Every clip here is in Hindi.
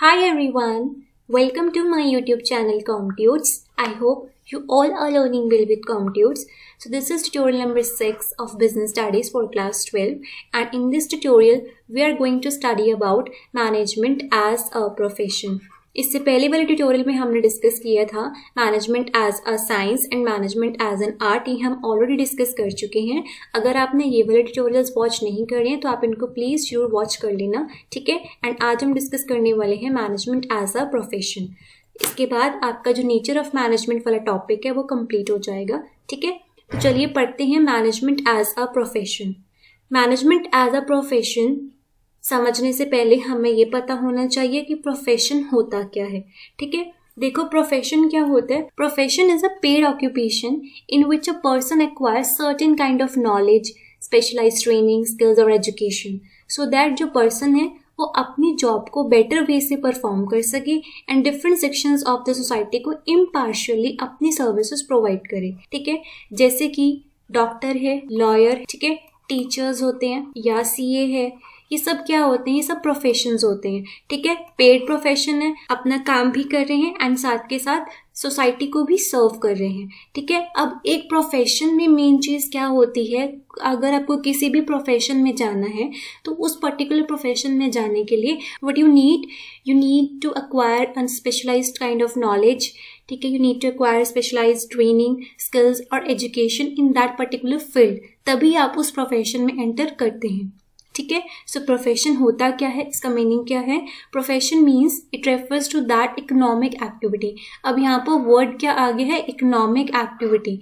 Hi everyone, welcome to my YouTube channel ComTudes. I hope you all are learning well with ComTudes. So this is tutorial number 6 of business studies for class 12 and in this tutorial we are going to study about management as a profession. इससे पहले वाले ट्यूटोरियल में हमने डिस्कस किया था management as a science and management as an art ये हम ऑलरेडी डिस्कस कर चुके हैं। अगर आपने ये वाले ट्यूटोरियल्स वॉच नहीं करे हैं तो आप इनको प्लीज़ ज़रूर वॉच कर लेना, ठीक है? एंड आज हम डिस्कस करने वाले हैं मैनेजमेंट एज अ प्रोफेशन इसके बाद आपका जो नेचर ऑफ़ मैनेजमेंट वाला टॉपिक है, वो कंप्लीट हो जाएगा, ठीक है? तो चलिए पढ़ते हैं management as a profession management as a profession समझने से पहले हमें ये पता होना चाहिए कि प्रोफेशन होता क्या है। ठीक है? देखो प्रोफेशन क्या होता है? Profession is a paid occupation in which a person acquire certain kind of knowledge specialise training skills और एजुकेशन सो दैट जो पर्सन है, वो अपनी जॉब को बेटर वे से परफॉर्म कर सके and different sections of the society को इम्पार्शियली अपनी सर्विसेज़ प्रोवाइड करे। ठीक है? जैसे कि डॉक्टर है लॉयर ठीक है? टीचर्स होते हैं या सीए है ये सब क्या होते हैं? ये सब प्रोफेशन होते हैं, ठीक है? पेड प्रोफेशन है, अपना काम भी कर रहे हैं एंड साथ के साथ सोसाइटी को भी सर्व कर रहे हैं, ठीक है? अब एक प्रोफेशन में मेन चीज़ क्या होती है? अगर आपको किसी भी प्रोफेशन में जाना है तो उस पर्टिकुलर प्रोफेशन में जाने के लिए what you need you need to acquire an specialise kind of knowledge ठीक है? You need to acquire specialise training skills और education in that particular field तभी आप उस प्रोफेशन में एंटर करते हैं। ठीक है? सो प्रोफेशन होता क्या है? इसका मीनिंग क्या है? Profession means it refers to that economic activity अब यहाँ पर वर्ड क्या आगे है? इकोनॉमिक एक्टिविटी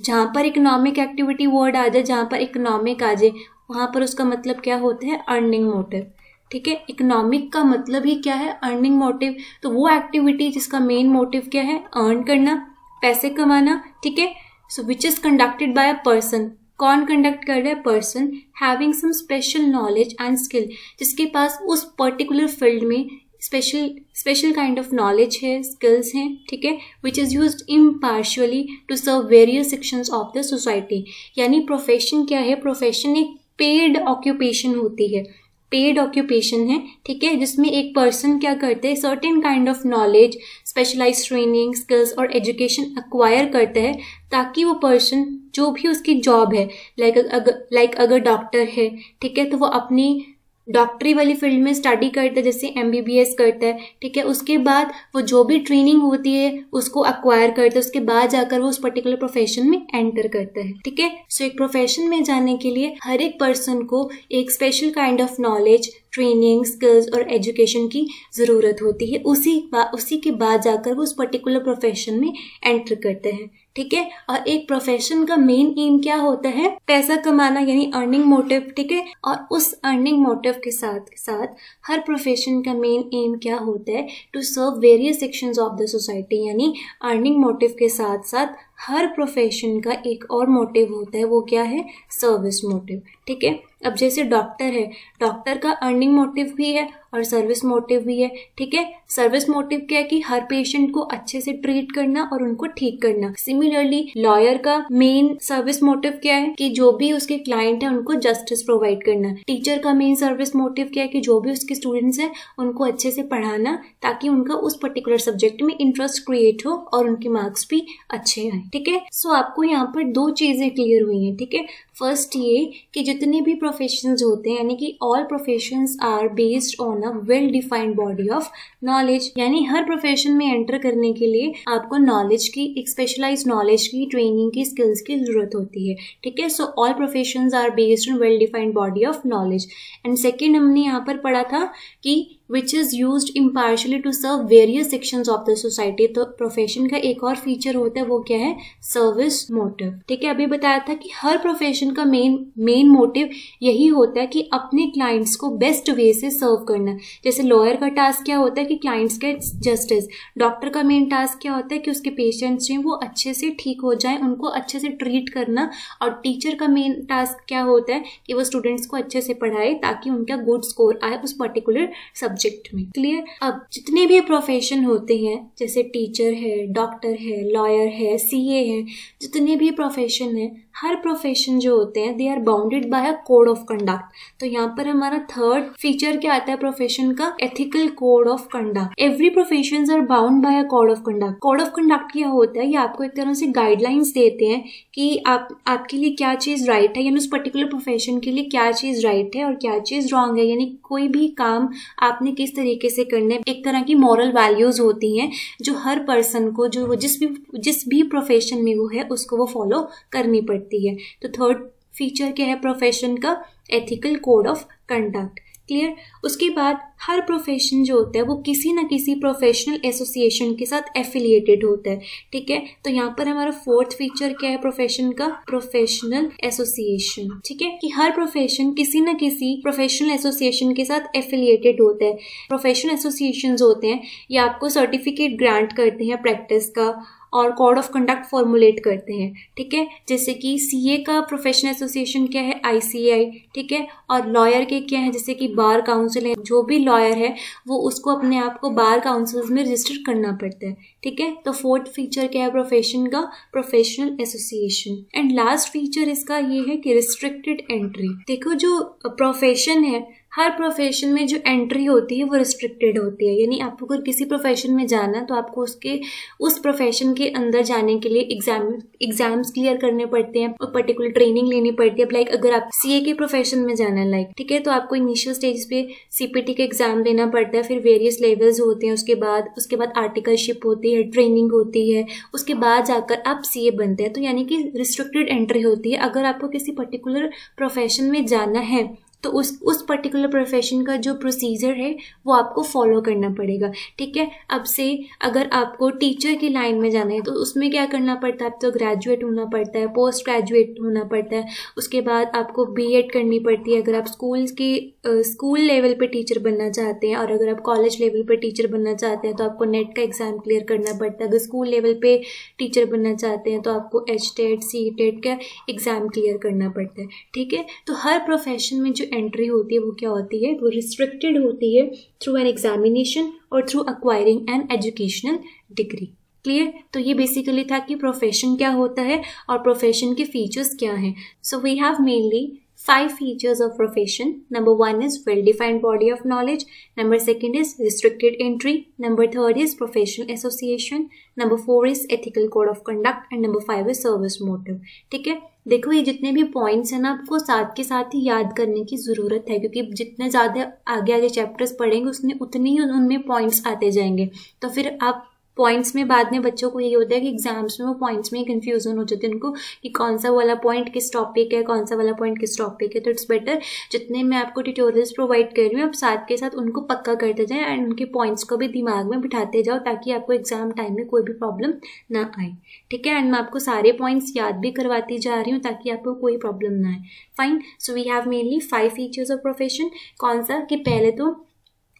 जहाँ पर इकोनॉमिक एक्टिविटी वर्ड आ जाए, जहाँ पर इकोनॉमिक आ जाए, वहाँ पर उसका मतलब क्या होता है? अर्निंग मोटिव ठीक है? इकोनॉमिक का मतलब ही क्या है? अर्निंग मोटिव तो वो एक्टिविटी जिसका मेन मोटिव क्या है? अर्न करना, पैसे कमाना, ठीक है? So which is conducted by a person कौन कंडक्ट कर रहा है person having some special knowledge and skill जिसके पास उस पर्टिकुलर फ़ील्ड में special special kind of knowledge है स्किल्स हैं, ठीक है which is use impartially to serve various sections of the society यानी प्रोफेशन क्या है? प्रोफेशन एक पेड ऑक्यूपेशन होती है। पेड ऑक्यूपेशन है, ठीक है? जिसमें एक पर्सन क्या करते हैं certain kind of knowledge specialise training skills और एजुकेशन अक्वायर करते हैं, ताकि वो पर्सन जो भी उसकी जॉब है लाइक अगर लाइक अगर डॉक्टर है, ठीक है? तो वो अपनी डॉक्टरी वाली फ़ील्ड में स्टडी करता है, जैसे एमबीबीएस करता है, ठीक है? उसके बाद वो जो भी ट्रेनिंग होती है, उसको अक्वायर करता है, उसके बाद जाकर वो उस पर्टिकुलर प्रोफेशन में एंटर करता है, ठीक है? सो एक प्रोफेशन में जाने के लिए हर एक पर्सन को एक special kind of knowledge training skills और एजुकेशन की ज़रूरत होती है। उसी उसी के बाद जाकर वो उस पर्टिकुलर प्रोफेशन में एंटर करते हैं। ठीक है? और एक प्रोफेशन का मेन एम क्या होता है? पैसा कमाना यानी अर्निंग मोटिव ठीक है? और उस अर्निंग मोटिव के साथ साथ हर प्रोफेशन का मेन एम क्या होता है? To serve various sections of the society यानी अर्निंग मोटिव के साथ साथ हर प्रोफेशन का एक और मोटिव होता है, वो क्या है? सर्विस मोटिव ठीक है? अब जैसे डॉक्टर है डॉक्टर का अर्निंग मोटिव भी है और सर्विस मोटिव भी है, ठीक है? सर्विस मोटिव क्या है कि हर पेशेंट को अच्छे से ट्रीट करना और उनको ठीक करना। सिमिलरली लॉयर का मेन सर्विस मोटिव क्या है कि जो भी उसके क्लाइंट है, उनको जस्टिस प्रोवाइड करना। टीचर का मेन सर्विस मोटिव क्या है कि जो भी उसके स्टूडेंट्स है, उनको अच्छे से पढ़ाना ताकि उनका उस पर्टिकुलर सब्जेक्ट में इंटरेस्ट क्रिएट हो और उनके मार्क्स भी अच्छे आए। ठीक है? सो आपको यहाँ पर दो चीज़ें क्लियर हुई हैं, ठीक है? फ़र्स्ट ये कि जितने भी प्रोफेशन होते हैं, यानी कि all profession are based on a well defined body of knowledge यानी हर प्रोफेशन में एंटर करने के लिए आपको नॉलेज की, एक स्पेशलाइज नॉलेज की ट्रेनिंग की स्किल्स की ज़रूरत होती है, ठीक है? So all profession are based on well defined body of knowledge and second हमने यहाँ पर पढ़ा था कि which is use impartially to serve various sections of the society तो प्रोफेशन का एक और फीचर होता है, वो क्या है? सर्विस मोटिव ठीक है, अभी बताया था कि हर प्रोफेशन का मेन मेन मोटिव यही होता है कि अपने क्लाइंट्स को बेस्ट वे से सर्व करना। जैसे लॉयर का टास्क क्या होता है कि क्लाइंट्स के जस्टिस डॉक्टर का मेन टास्क क्या होता है कि उसके पेशेंट्स जो वो अच्छे से ठीक हो जाए, उनको अच्छे से ट्रीट करना। और टीचर का मेन टास्क क्या होता है कि वो स्टूडेंट्स को अच्छे से पढ़ाए, ताकि उनका गुड स्कोर आए उस पर्टिकुलर सब्जेक्ट सब्जेक्ट में। क्लियर अब जितने भी प्रोफेशन होते हैं, जैसे टीचर है डॉक्टर है लॉयर है सीए है, जितने भी प्रोफेशन है हर प्रोफेशन जो होते हैं they are bounded by a code of conduct तो यहाँ पर हमारा थर्ड फीचर क्या आता है प्रोफेशन का? Ethical code of conduct every profession are bound by a code of conduct code of conduct क्या होता है? ये आपको एक तरह से गाइडलाइंस देते हैं कि आप, आपके लिए क्या चीज़ राइट है, यानी उस पर्टिकुलर प्रोफेशन के लिए क्या चीज़ राइट है और क्या चीज़ रॉन्ग है। यानी कोई भी काम आपने किस तरीके से करने एक तरह की मॉरल वैल्यूज़ होती हैं जो हर पर्सन को, जो जिस भी जिस भी प्रोफेशन में वो है, उसको वो फॉलो करनी पड़ती है। तो थर्ड फीचर क्या है? प्रोफेशन का ethical code of conduct clear उसके बाद हर प्रोफेशन जो होता है, वो किसी ना किसी प्रोफेशनल एसोसिएशन के साथ एफिलिएटेड होता है। ठीक है? तो यहाँ पर हमारा फोर्थ फीचर क्या है? प्रोफेशन का प्रोफेशनल एसोसिएशन ठीक है? कि हर प्रोफेशन किसी ना किसी प्रोफेशनल एसोसिएशन के साथ एफिलिएटेड होता है। प्रोफेशनल एसोसिएशन होते हैं, या आपको सर्टिफिकेट ग्रांट करते हैं प्रैक्टिस का। और कोड ऑफ़ कंडक्ट फॉर्मुलेट करते हैं, ठीक है? जैसे कि सीए का प्रोफेशनल एसोसिएशन क्या है? आईसीआई ठीक है? और लॉयर के क्या है? जैसे कि बार काउंसिल है, जो भी लॉयर है, वो उसको अपने आप को बार काउंसिल में रजिस्टर करना पड़ता है, ठीक है? तो फोर्थ फीचर क्या है? प्रोफेशन का professional association and last feature इसका ये है कि रिस्ट्रिक्टेड एंट्री देखो जो प्रोफेशन है हर प्रोफेशन में जो एंट्री होती है, वो रिस्ट्रिक्टेड होती है। यानी आपको अगर किसी प्रोफेशन में जाना है तो आपको उसके, उस प्रोफेशन के अंदर जाने के लिए एग्ज़ाम एग्ज़ाम्स क्लियर करने पड़ते हैं और पर्टिकुलर ट्रेनिंग लेनी पड़ती है। लाइक अगर आप सीए के प्रोफेशन में जाना है लाइक ठीक है तो आपको इनिशियल स्टेज पे सीपीटी का एग्ज़ाम देना पड़ता है। फिर वेरियस लेवल्स होते हैं, उसके बाद उसके बाद आर्टिकलशिप होती है ट्रेनिंग होती है, उसके बाद जाकर आप सीए बनते हैं। तो यानी कि रिस्ट्रिक्टेड एंट्री होती है। अगर आपको किसी पर्टिकुलर प्रोफेशन में जाना है तो उस उस पर्टिकुलर प्रोफेशन का जो प्रोसीजर है, वो आपको फॉलो करना पड़ेगा, ठीक है? अब से अगर आपको टीचर की लाइन में जाना है तो उसमें क्या करना पड़ता है? आप तो ग्रेजुएट होना पड़ता है पोस्ट ग्रेजुएट होना पड़ता है, उसके बाद आपको बीएड करनी पड़ती है। अगर आप स्कूल की स्कूल लेवल पर टीचर बनना चाहते हैं, और अगर आप कॉलेज लेवल पर टीचर बनना चाहते हैं तो आपको नेट का एग्ज़ाम क्लियर करना पड़ता है। अगर स्कूल लेवल पर टीचर बनना चाहते हैं तो आपको एच टेट सी टेट का एग्ज़ाम क्लियर करना पड़ता है, ठीक है? तो हर प्रोफेशन में जो एंट्री होती है, वो क्या होती है? वो रिस्ट्रिक्टेड होती है थ्रू एन एग्जामिनेशन और through acquiring an educational degree clear तो ये बेसिकली था कि प्रोफेशन क्या होता है और प्रोफेशन के फीचर्स क्या हैं. So we have mainly five features of profession number one is well defined body of knowledge number second is restricted entry number third is professional association number four is ethical code of conduct and number five is service motive ठीक है? देखो, ये जितने भी पॉइंट्स हैं ना, आपको साथ के साथ ही याद करने की ज़रूरत है, क्योंकि जितने ज़्यादा आगे आगे चैप्टर्स पढ़ेंगे, उसमें उतने ही उनमें पॉइंट्स आते जाएँगे। तो फिर आप पॉइंट्स में बाद में बच्चों को यही होता है कि एग्ज़ाम्स में वो पॉइंट्स में कंफ्यूजन हो जाते हैं उनको कि कौन सा वाला पॉइंट किस टॉपिक है, कौन सा वाला पॉइंट किस टॉपिक है। तो इट्स बेटर जितने मैं आपको ट्यूटोरियल्स प्रोवाइड कर रही हूँ, आप साथ के साथ उनको पक्का करते जाएँ एंड उनके पॉइंट्स को भी दिमाग में बिठाते जाओ ताकि आपको एग्ज़ाम टाइम में कोई भी प्रॉब्लम ना आए। ठीक है? एंड मैं आपको सारे पॉइंट्स याद भी करवाती जा रही हूँ ताकि आपको कोई प्रॉब्लम ना आए। Fine so we have mainly five features of profession कौन सा? कि पहले तो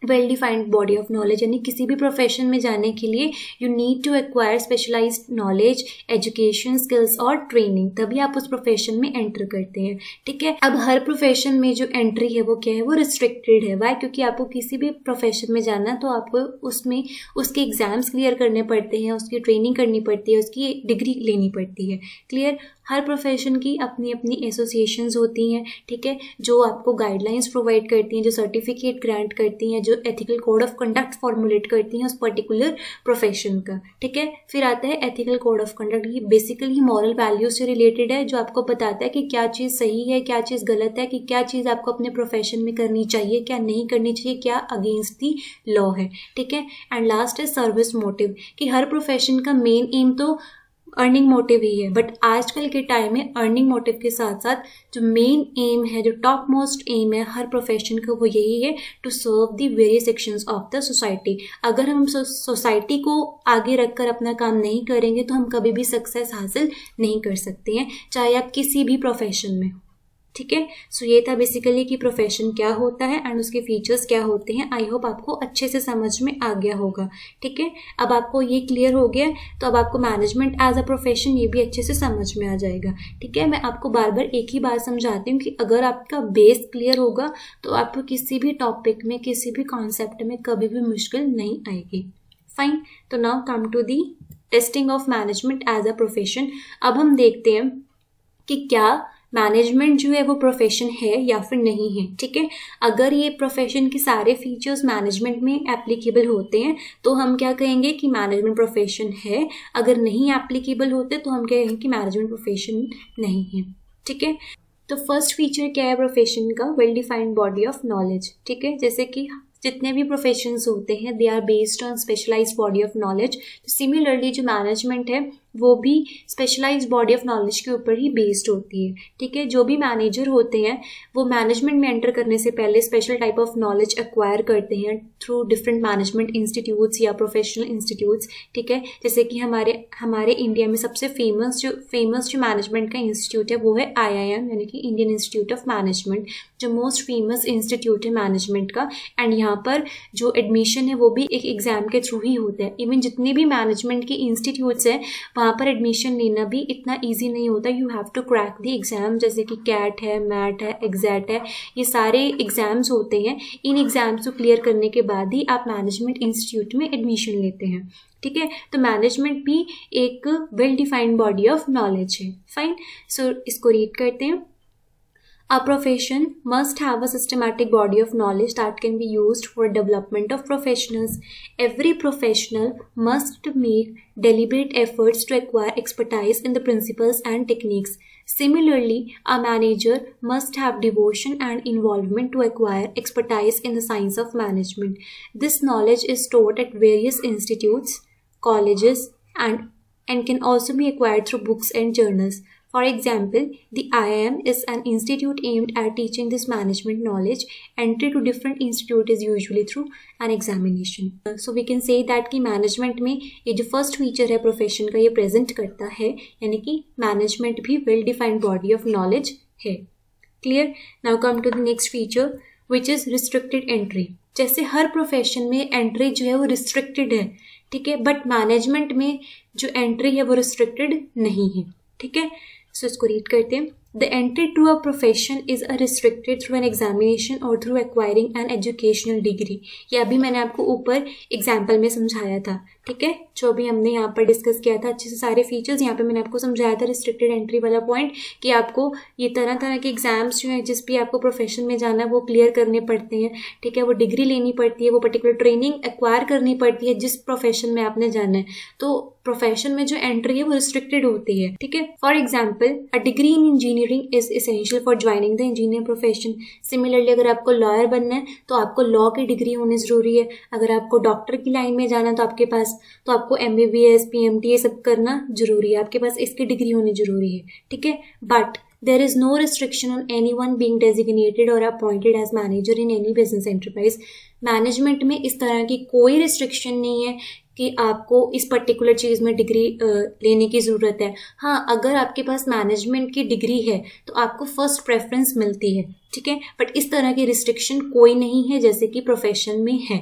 well defined body of knowledge यानी किसी भी प्रोफेशन में जाने के लिए you need to acquire specialise knowledge education skills और ट्रेनिंग तभी आप उस प्रोफेशन में एंटर करते हैं, ठीक है? अब हर प्रोफेशन में जो एंट्री है, वो क्या है? वो रिस्ट्रिक्टेड है. वाई क्योंकि आपको किसी भी प्रोफेशन में जाना तो आपको उसमें उसके एग्ज़ाम्स क्लियर करने पड़ते हैं, उसकी ट्रेनिंग करनी पड़ती है, उसकी डिग्री लेनी पड़ती है. क्लियर हर प्रोफेशन की अपनी अपनी एसोसिएशंस होती हैं, ठीक है? जो आपको गाइडलाइंस प्रोवाइड करती हैं, जो सर्टिफिकेट ग्रांट करती हैं जो ethical code of conduct formulate करती हैं उस पर्टिकुलर प्रोफेशन का। ठीक है? फिर आता है एथिकल कोड ऑफ़ कंडक्ट ये बेसिकली मॉरल वैल्यूज़ से रिलेटेड है, जो आपको बताता है कि क्या चीज़ सही है, क्या चीज़ गलत है, कि क्या चीज़ आपको अपने प्रोफेशन में करनी चाहिए, क्या नहीं करनी चाहिए, क्या अगेंस्ट दी लॉ है। ठीक है? एंड लास्ट है सर्विस मोटिव कि हर प्रोफेशन का मेन एम तो अर्निंग मोटिव ही है. बट आजकल के टाइम में अर्निंग मोटिव के साथ साथ जो मेन एम है, जो टॉप मोस्ट एम है हर प्रोफेशन का वो यही है to serve the various sections of the society अगर हम सोसाइटी को आगे रखकर अपना काम नहीं करेंगे तो हम कभी भी सक्सेस हासिल नहीं कर सकते हैं, चाहे आप किसी भी प्रोफेशन में ठीक है? सो ये था बेसिकली कि प्रोफेशन क्या होता है एंड उसके फीचर्स क्या होते हैं। आई होप आपको अच्छे से समझ में आ गया होगा। ठीक है? अब आपको ये क्लियर हो गया तो अब आपको मैनेजमेंट एज अ प्रोफेशन ये भी अच्छे से समझ में आ जाएगा। ठीक है? मैं आपको बार बार एक ही बात समझाती हूँ कि अगर आपका बेस क्लियर होगा तो आपको किसी भी टॉपिक में, किसी भी कॉन्सेप्ट में कभी भी मुश्किल नहीं आएगी। फाइन तो now come to the testing of management as a profession अब हम देखते हैं कि क्या मैनेजमेंट जो है वो प्रोफेशन है या फिर नहीं है, ठीक है? अगर ये प्रोफेशन के सारे फीचर्स मैनेजमेंट में एप्लीकेबल होते हैं तो हम क्या कहेंगे कि मैनेजमेंट प्रोफेशन है। अगर नहीं एप्लीकेबल होते तो हम कहेंगे कि मैनेजमेंट प्रोफेशन नहीं है, ठीक है? तो फ़र्स्ट फीचर क्या है प्रोफेशन का? Well defined body of knowledge ठीक है? जैसे कि जितने भी प्रोफेशंस होते हैं they are based on specialise body of knowledge similarly जो मैनेजमेंट है वो भी स्पेशलाइज बॉडी ऑफ़ नॉलेज के ऊपर ही बेस्ड होती है। ठीक है? जो भी मैनेजर होते हैं, वो मैनेजमेंट में एंटर करने से पहले special type of knowledge acquire करते हैं थ्रू डिफरेंट मैनेजमेंट इंस्टीट्यूट्स या प्रोफेशनल इंस्टीट्यूट्स ठीक है? जैसे कि हमारे हमारे इंडिया में सबसे फ़ेमस जो फ़ेमस जो मैनेजमेंट का इंस्टीट्यूट है, वो है आईआईएम यानी कि इंडियन इंस्टीट्यूट ऑफ़ मैनेजमेंट जो मोस्ट फ़ेमस इंस्टीट्यूट है मैनेजमेंट का। एंड यहाँ पर जो एडमिशन है, वो भी एक एग्ज़ाम के थ्रू ही होता है। इवन जितने भी मैनेजमेंट के इंस्टीट्यूट्स हैं वहाँ पर एडमिशन लेना भी इतना ईजी नहीं होता। You have to crack the exam जैसे कि कैट है मैट है एग्जैट है ये सारे एग्ज़ाम्स होते हैं। इन एग्ज़ाम्स को क्लियर करने के बाद ही आप मैनेजमेंट इंस्टीट्यूट में एडमिशन लेते हैं। ठीक है? तो मैनेजमेंट भी एक well defined body of knowledge है। फाइन सो so, इसको रीड करते हैं। A profession must have a systematic body of knowledge that can be used for development of professionals. Every professional must make deliberate efforts to acquire expertise in the principles and techniques. Similarly, a manager must have devotion and involvement to acquire expertise in the science of management. This knowledge is taught at various institutes, colleges, and, and can also be acquired through books and journals. For example, the IIM is an institute aimed at teaching this management knowledge. Entry to different institute is usually through an examination. So we can say that कि management में ये जो first feature है profession का ये present करता है यानी कि management भी well defined body of knowledge है Clear? Now come to the next feature which is restricted entry. जैसे हर प्रोफेशन में एंट्री जो है वो रिस्ट्रिक्टेड है ठीक है बट मैनेजमेंट में जो एंट्री है वो रिस्ट्रिक्टेड नहीं है ठीक है सो इसको रीड करते हैं. The entry to a profession is a restricted through an examination और through acquiring an educational degree ये अभी मैंने आपको ऊपर एग्ज़ाम्पल में समझाया था. ठीक है? जो भी हमने यहाँ पर डिस्कस किया था, अच्छे से सारे फीचर्स यहाँ पे मैंने आपको समझाया था रिस्ट्रिक्टेड एंट्री वाला पॉइंट कि आपको ये तरह तरह के एग्ज़ाम्स जो हैं, जिस भी आपको प्रोफेशन में जाना है, वो क्लियर करने पड़ते हैं. ठीक है? वो डिग्री लेनी पड़ती है, वो पर्टिकुलर ट्रेनिंग एक्वायर करनी पड़ती है जिस प्रोफेशन में आपने जाना है. तो प्रोफेशन में जो एंट्री है, वो रिस्ट्रिक्टेड होती है, ठीक है? For example a degree in engineering is essential for joining the engineer profession similarly अगर आपको लॉयर बनना है तो आपको लॉ की डिग्री होनी ज़रूरी है। अगर आपको डॉक्टर की लाइन में जाना है तो आपके पास तो आपको M B B S P M T ये सब करना ज़रूरी है। आपके पास इसकी डिग्री होनी ज़रूरी है, ठीक है? But there is no restriction on anyone being designated or appointed as manager in any business enterprise. Management में इस तरह की कोई रिस्ट्रिक्शन नहीं है कि आपको इस पर्टिकुलर चीज़ में डिग्री लेने की ज़रूरत है। हाँ अगर आपके पास मैनेजमेंट की डिग्री है तो आपको फ़र्स्ट प्रेफरेंस मिलती है, ठीक है? बट इस तरह की रिस्ट्रिक्शन कोई नहीं है, जैसे कि प्रोफेशन में है।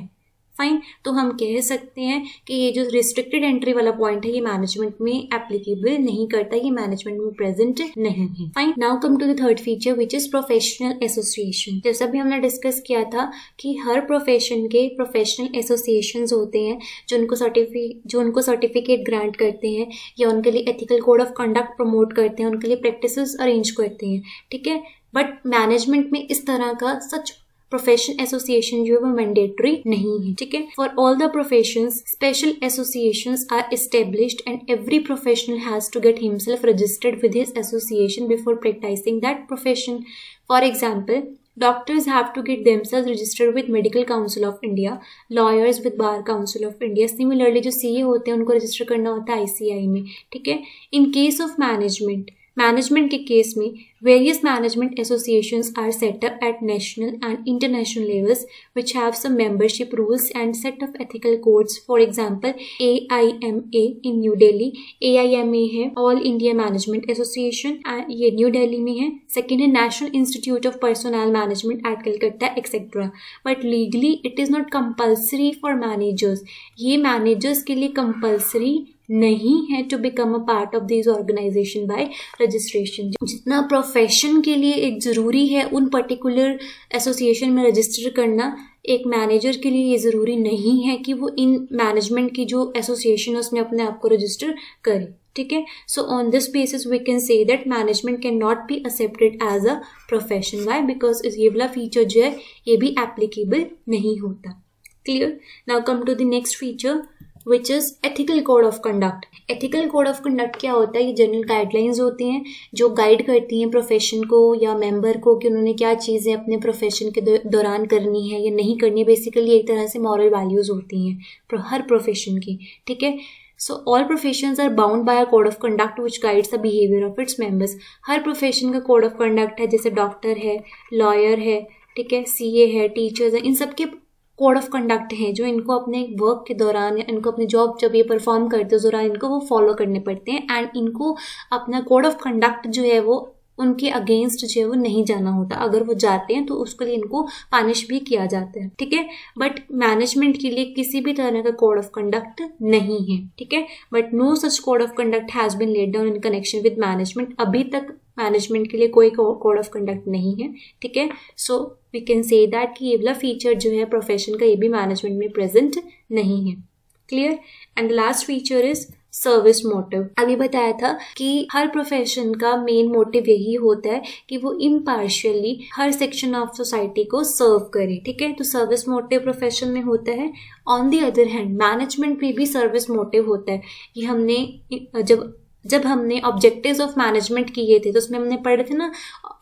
फाइन तो हम कह सकते हैं कि ये जो रिस्ट्रिक्टेड एंट्री वाला पॉइंट है, ये मैनेजमेंट में एप्लीकेबल नहीं करता, ये मैनेजमेंट में प्रेजेंट नहीं है। Fine now come to the third feature which is professional association जैसा भी हमने डिस्कस किया था कि हर प्रोफेशन के प्रोफेशनल एसोसिएशन होते हैं, जो उनको सर्टिफि जो उनको सर्टिफिकेट ग्रांट करते हैं, या उनके लिए ethical code of conduct promote करते हैं, उनके लिए प्रैक्टिस अरेंज करते हैं, ठीक है? बट मैनेजमेंट में इस तरह का सच प्रोफेशन एसोसिएशन जो है वो मैंडेटरी नहीं है ठीक है? For all the profession special association are established and every professional has to get himself registered with his association before practising that profession for example Doctors have to get themselves registered with Medical Council of India, lawyers with Bar Council of India. Similarly जो CA होते हैं उनको रजिस्टर करना होता है ICI में ठीक है? In case of management management के केस में various management association are setup at national and international levels which have some membership rules and set of ethical codes for example A I M A in New Delhi A I M A है ऑल इंडिया मैनेजमेंट एसोसिएशन ये न्यू दिल्ली में है. सेकेंड है National Institute of Personnel Management at Calcutta etcetera but legally it is not compulsory for managers ये मैनेजर्स के लिए कंपल्सरी नहीं है to become a part of this organisation by registration जितना प्रोफेशन के लिए एक ज़रूरी है, उन पर्टिकुलर एसोसिएशन में रजिस्टर करना, एक मैनेजर के लिए ये ज़रूरी नहीं है कि वो इन मैनेजमेंट की जो एसोसिएशन है उसमें अपने आप को रजिस्टर करे, ठीक है? So on this basis we can say that management can not be accepted as a profession why because ये वाला फीचर जो है, ये भी एप्लीकेबल नहीं होता. Clear now come to the next feature which is ethical code of conduct ethical code of conduct क्या होता है? ये जनरल गाइडलाइंस होती हैं, जो गाइड करती हैं प्रोफेशन को या मेंबर को कि उन्होंने क्या चीज़ें अपने प्रोफेशन के दौरान करनी है या नहीं करनी है। बेसिकली एक तरह से मॉरल वैल्यूज़ होती हैं हर प्रोफेशन की, ठीक है? So all profession are bound by a code of conduct which guides the behaviour of its members her profession का कोड ऑफ़ कंडक्ट है, जैसे डॉक्टर है लॉयर है, ठीक है सी ए है टीचर्स है, इन सबके कोड ऑफ़ कंडक्ट हैं, जो इनको अपने वर्क के दौरान या इनको अपने जॉब जब ये परफॉर्म करते हैं उस दौरान इनको वो फॉलो करने पड़ते हैं एंड इनको अपना कोड ऑफ़ कंडक्ट जो है वो उनके अगेंस्ट जो है वो नहीं जाना होता। अगर वो जाते हैं तो उसके लिए इनको पानिश भी किया जाता है, ठीक है? बट मैनेजमेंट के लिए किसी भी तरह का कोड ऑफ़ कंडक्ट नहीं है, ठीक है? But no such code of conduct has been laid down in connection with management अभी तक मैनेजमेंट के लिए कोई कोड ऑफ़ कंडक्ट नहीं है, ठीक है? So we can say that कि ये वाला फीचर जो है प्रोफेशन का ये भी मैनेजमेंट में प्रेजेंट नहीं है clear and last feature is service motive अभी बताया था कि हर प्रोफेशन का मेन मोटिव यही होता है कि वो इम्पार्शियली हर सेक्शन ऑफ़ सोसाइटी को सर्व करे, ठीक है? तो सर्विस मोटिव प्रोफेशन में होता है। On the other hand management में भी सर्विस मोटिव होता है। कि हमने, जब जब हमने ऑब्जेक्टिव्स ऑफ़ मैनेजमेंट किए थे तो उसमें हमने पढ़े थे ना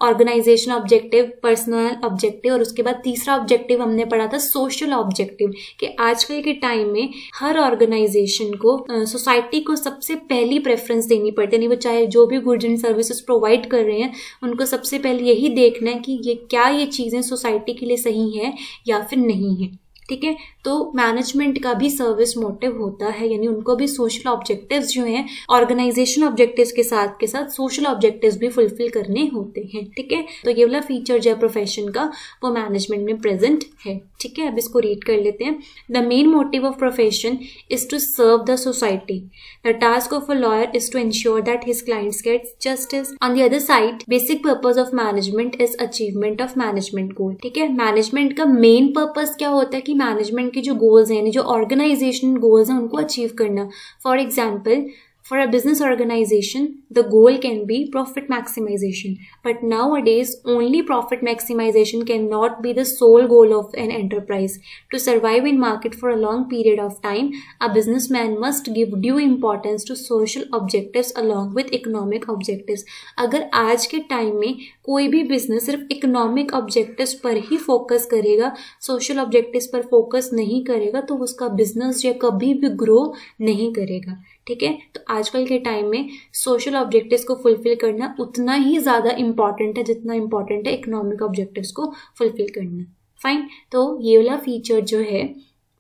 ऑर्गेनाइजेशन ऑब्जेक्टिव पर्सनल ऑब्जेक्टिव और उसके बाद तीसरा ऑब्जेक्टिव हमने पढ़ा था सोशल ऑब्जेक्टिव कि आजकल के टाइम में हर ऑर्गेनाइजेशन को सोसाइटी को सबसे पहली प्रेफरेंस देनी पड़ती है। वो चाहे जो भी गुड्स एंड सर्विसेज़ प्रोवाइड कर रहे हैं, उनको सबसे पहले यही देखना है कि ये क्या ये चीज़ें सोसाइटी के लिए सही है या फिर नहीं है। ठीक है? तो मैनेजमेंट का भी सर्विस मोटिव होता है, यानी उनको भी सोशल ऑब्जेक्टिव्स जो हैं ऑर्गेनाइजेशन ऑब्जेक्टिव्स के साथ के साथ सोशल ऑब्जेक्टिव्स भी फुलफिल करने होते हैं, ठीक है? तो ये वाला फीचर जो है प्रोफेशन का, वो मैनेजमेंट में प्रेजेंट है, ठीक है? अब इसको रीड कर लेते हैं। The main motive of profession is to serve the society the task of a lawyer is to ensure that his clients gets justice on the other side basic purpose of management is achievement of management goal ठीक है? मैनेजमेंट का मेन पर्पज क्या होता है कि मैनेजमेंट के जो गोल्स हैं यानी जो ऑर्गेनाइजेशन गोल्स हैं उनको अचीव करना। For example For a business organization, the goal can be profit maximization. But nowadays, only profit maximization cannot be the sole goal of an enterprise. To survive in market for a long period of time, a businessman must give due importance to social objectives along with economic objectives. अगर आज के टाइम में कोई भी बिज़नेस सिर्फ़ इकोनॉमिक ऑब्जेक्टिव्स पर ही फोकस करेगा सोशल ऑब्जेक्टिव्स पर फोकस नहीं करेगा तो उसका बिज़नेस जो कभी भी ग्रो नहीं करेगा ठीक है? तो आजकल के टाइम में सोशल ऑब्जेक्टिव्स को फुलफिल करना उतना ही ज़्यादा इंपॉर्टेंट है जितना इंपॉर्टेंट है इकोनॉमिक ऑब्जेक्टिव्स को फुलफिल करना। फाइन तो ये वाला फीचर जो है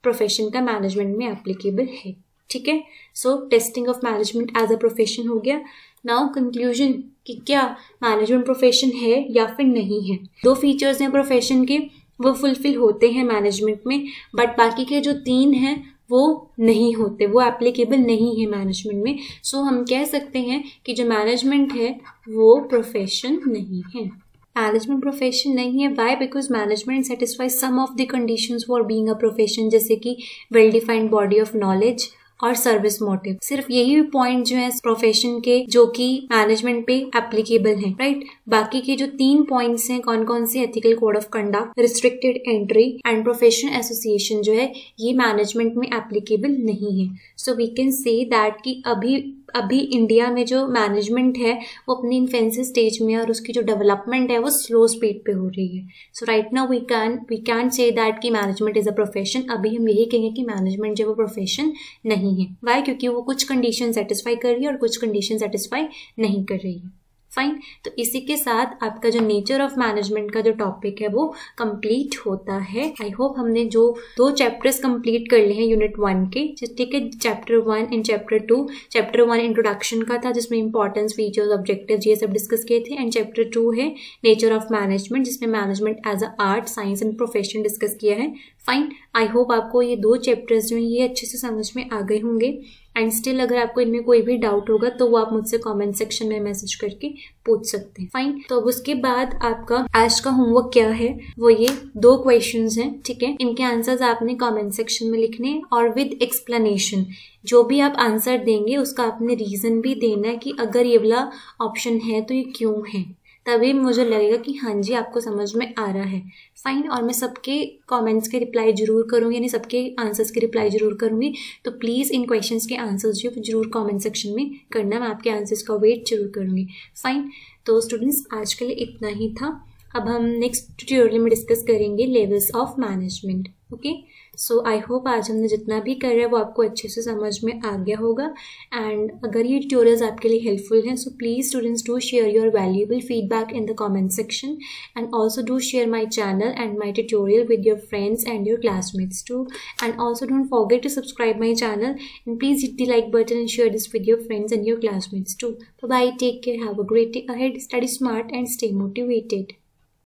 प्रोफेशन का मैनेजमेंट में एप्लीकेबल है। ठीक है? So testing of management as a profession हो गया। नाउ कंक्लूजन कि क्या मैनेजमेंट प्रोफेशन है या फिर नहीं है। दो फीचर्स हैं प्रोफेशन के, वो फुलफिल होते हैं मैनेजमेंट में बट बाकी के जो तीन हैं वो नहीं होते, वो एप्लीकेबल नहीं है मैनेजमेंट में। सो हम कह सकते हैं कि जो मैनेजमेंट है, वो प्रोफेशन नहीं है। मैनेजमेंट प्रोफेशन नहीं है। Why because management satisfy some of the conditions for being a profession जैसे कि well defined body of knowledge और सर्विस मोटिव सिर्फ़ यही पॉइंट जो है प्रोफेशन के, जो कि मैनेजमेंट पे एप्लीकेबल है राइट बाकी के जो तीन पॉइंट्स हैं कौन कौन से ethical code of conduct restricted entry and profession association जो है, ये मैनेजमेंट में एप्लीकेबल नहीं है. So we can say that कि अभी अभी इंडिया में जो मैनेजमेंट है, वो अपनी इन्फेंसी स्टेज में और उसकी जो डेवलपमेंट है, वो स्लो स्पीड पे हो रही है। So right now we can we can say that कि मैनेजमेंट इज़ अ प्रोफेशन अभी हम यही कहेंगे कि मैनेजमेंट जो वो प्रोफेशन नहीं है। वाई क्योंकि वो कुछ कंडीशन सेटिस्फाई कर रही है और कुछ कंडीशन सेटिस्फाई नहीं कर रही है। फाइन तो इसी के साथ आपका जो नेचर ऑफ़ मैनेजमेंट का जो टॉपिक है, वो कंप्लीट होता है। आई होप हमने जो दो चैप्टर्स कंप्लीट कर लिए हैं यूनिट वन के ठीक है chapter one and chapter two chapter one introduction का था, जिसमें इंपॉर्टेंस फीचर्स ऑब्जेक्टिव ये सब डिस्कस किए थे। एंड चैप्टर टू है नेचर ऑफ़ मैनेजमेंट जिसमें management as a art science and profession discuss किया है। फाइन आई होप आपको ये दो चैप्टर्स जो हैं, ये अच्छे से समझ में आ गए होंगे। एंड स्टिल अगर आपको इनमें कोई भी डाउट होगा तो वो आप मुझसे कमेंट सेक्शन में मैसेज करके पूछ सकते हैं। फाइन तो अब उसके बाद आपका आज का होमवर्क क्या है? वो ये दो क्वेश्चंस हैं, ठीक है? इनके आंसर्स आपने कमेंट सेक्शन में लिखने और विद एक्सप्लेनेशन जो भी आप आंसर देंगे, उसका आपने रीजन भी देना है कि अगर ये वाला ऑप्शन है तो ये क्यों है? तभी मुझे लगेगा कि हाँ जी, आपको समझ में आ रहा है। फाइन और मैं सबके कमेंट्स के रिप्लाई ज़रूर करूँगी, यानी सबके आंसर्स के रिप्लाई ज़रूर करूँगी। तो प्लीज़ इन क्वेश्चंस के आंसर्स जो ज़रूर कमेंट सेक्शन में करना, मैं आपके आंसर्स का वेट ज़रूर करूँगी। फाइन तो स्टूडेंट्स आज के लिए इतना ही था। अब हम नेक्स्ट ट्यूटोरियल में डिस्कस करेंगे levels of management okay so I hope आज हमने जितना भी कर रहा है वो आपको अच्छे से समझ में आ गया होगा। एंड अगर ये ट्यूटोरियल्स आपके लिए हेल्पफुल हैं so please students do share your valuable feedback in the comment section and also do share my channel and my tutorial with your friends and your classmates too and also don't forget to subscribe my channel and please hit the like button and share this with your friends and your. Bye bye, take care, have a great day ahead, study smart and stay motivated.